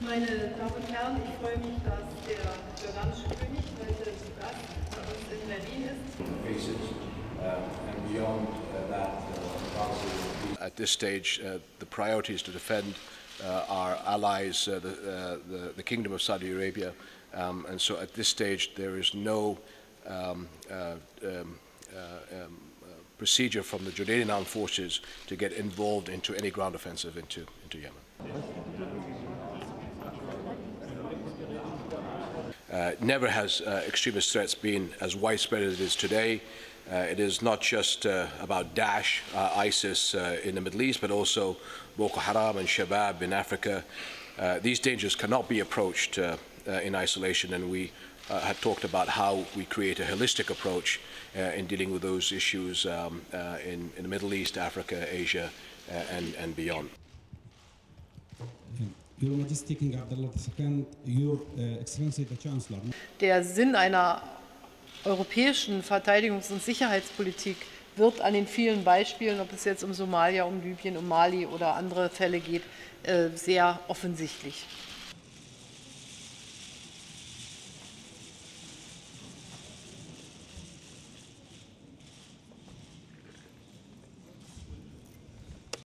Meine Damen und Herren, ich freue mich, dass der jordanische König heute zu Gast bei uns in Berlin ist. At this stage, uh, the priority is to defend uh, our allies, uh, the, uh, the, the Kingdom of Saudi Arabia, um, and so at this stage there is no um, uh, um, uh, um, procedure from the Jordanian armed forces to get involved into any ground offensive into, into Yemen. Uh, never has uh, extremist threats been as widespread as it is today. Uh, it is not just uh, about Daesh, uh, ISIS uh, in the Middle East, but also Boko Haram and Shabab in Africa. These dangers cannot be approached in isolation, and we had talked about how we create a holistic approach in dealing with those issues um, in, in the Middle East, Africa, Asia, and, and beyond. Chancellor. Der Sinn einer europäischen Verteidigungs- und Sicherheitspolitik wird an den vielen Beispielen, ob es jetzt um Somalia, um Libyen, um Mali oder andere Fälle geht, äh, sehr offensichtlich.